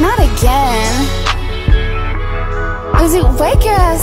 Not again. Uzi, wake your